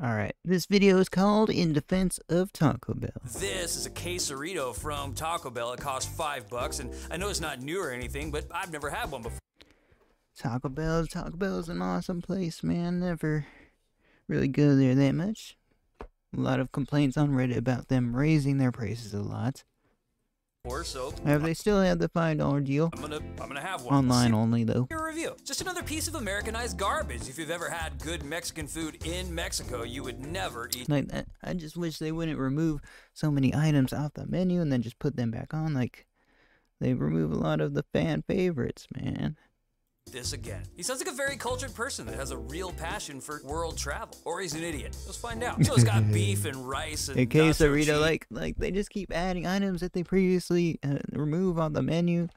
Alright, this video is called In Defense of Taco Bell. This is a quesarito from Taco Bell. It costs five bucks, and I know it's not new or anything, but I've never had one before. Taco Bell, Taco Bell's an awesome place, man. Never really go there that much. A lot of complaints on Reddit about them raising their prices a lot. Or so However, they still had the five dollar deal. I'm gonna I'm gonna have one. Online only though. Your review. Just another piece of Americanized garbage. If you've ever had good Mexican food in Mexico, you would never eat Like that, I just wish they wouldn't remove so many items off the menu and then just put them back on. Like they remove a lot of the fan favorites, man. This again. He sounds like a very cultured person that has a real passion for world travel. Or he's an idiot. Let's find out. So it's got beef and rice and In case nacho cheese like like they just keep adding items that they previously uh, remove on the menu.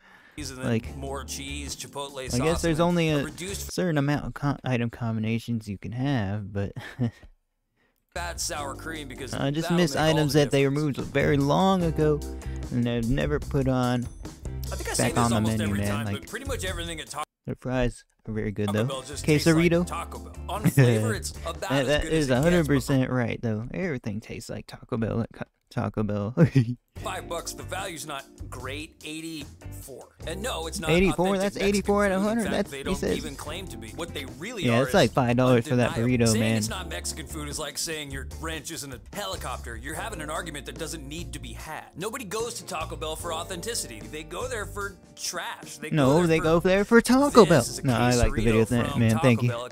like- more cheese, chipotle I guess there's only a reduced certain amount of item combinations you can have, but fat sour cream because I just miss items the that they removed very long ago and they've never put on. I think I back say this on the menu, man, time, like- but pretty much everything at Taco The fries are very good though. Just like Taco On flavor, it's about That, that is as it hundred gets, but percent right though. Everything tastes like Taco Bell. Taco Bell. Five bucks. The value's not great. Eighty-four. And no, it's not. 84? That's Mexican 84 out of food. 100. fact, That's- they he don't says- even claim to be. What they really Yeah, are. it's like $5 for that burrito, saying man. It's not Mexican food is like saying your ranch isn't a helicopter. You're having an argument that doesn't need to be had. Nobody goes to Taco Bell for authenticity. They go there for trash. They go no, there they for go there for Taco Bell. A No, I like the video, quesarito th- from man. Taco Thank you. Bell.